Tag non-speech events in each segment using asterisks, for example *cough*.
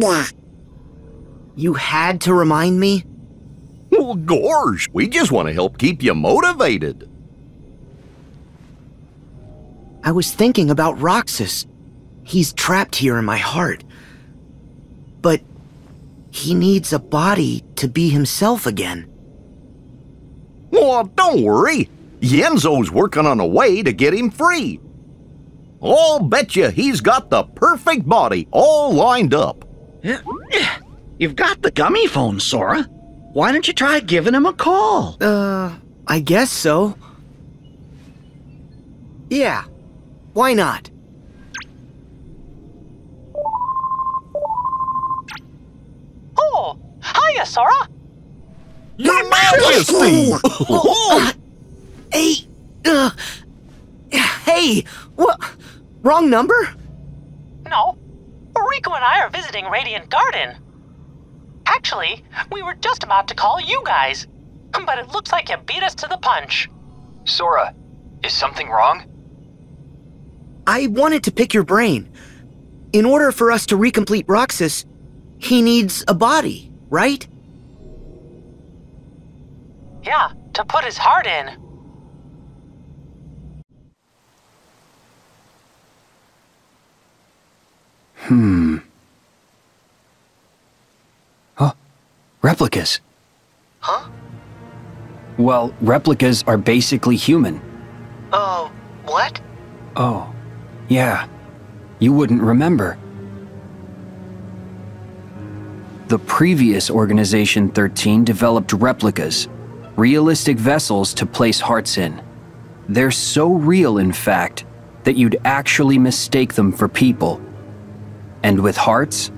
What? You had to remind me? Oh, well, gorge, we just want to help keep you motivated. I was thinking about Roxas. He's trapped here in my heart. But he needs a body to be himself again. Well, don't worry. Ienzo's working on a way to get him free. I'll bet you he's got the perfect body all lined up. *clears throat* You've got the Gummiphone, Sora. Why don't you try giving him a call? Uh, I guess so. Yeah, why not? Oh, hiya, Sora. Your Majesty! Hey, uh, hey, what? Wrong number? No, Riku and I are visiting Radiant Garden. Actually, we were just about to call you guys, but it looks like you beat us to the punch. Sora, is something wrong? I wanted to pick your brain. In order for us to recomplete Roxas, he needs a body, right? Yeah, to put his heart in. Hmm. Huh? Replicas. Huh? Well, replicas are basically human. Oh, what? Oh, yeah. You wouldn't remember. The previous Organization 13 developed replicas, realistic vessels to place hearts in. They're so real, in fact, that you'd actually mistake them for people. And with hearts,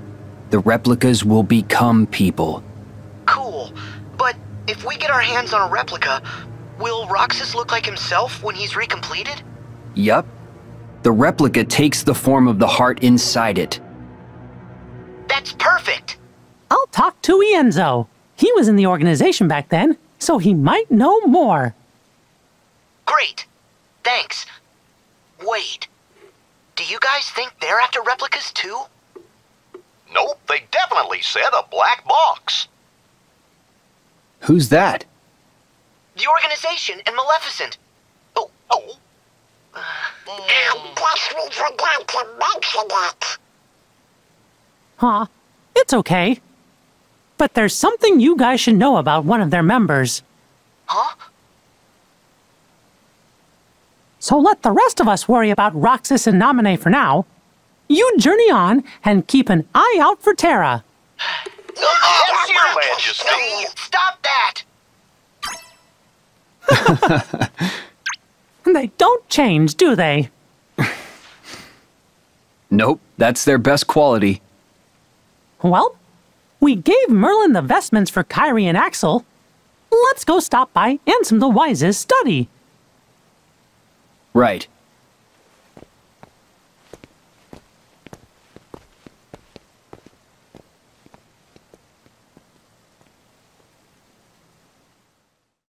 the replicas will become people. Cool. But if we get our hands on a replica, will Roxas look like himself when he's recompleted? Yup. The replica takes the form of the heart inside it. That's perfect! I'll talk to Ienzo. He was in the organization back then, so he might know more. Great. Thanks. Wait. Do you guys think they're after replicas too? Nope, they definitely said a black box. Who's that? The organization and Maleficent. Oh, oh. I guess we forgot to mention it. Huh? It's okay. But there's something you guys should know about one of their members. Huh? So let the rest of us worry about Roxas and Naminé for now. You journey on and keep an eye out for Terra. Yes, Your Majesty. Stop that! *laughs* They don't change, do they? Nope, that's their best quality. Well, we gave Merlin the vestments for Kairi and Axel. Let's go stop by Ansem the Wise's study. Right.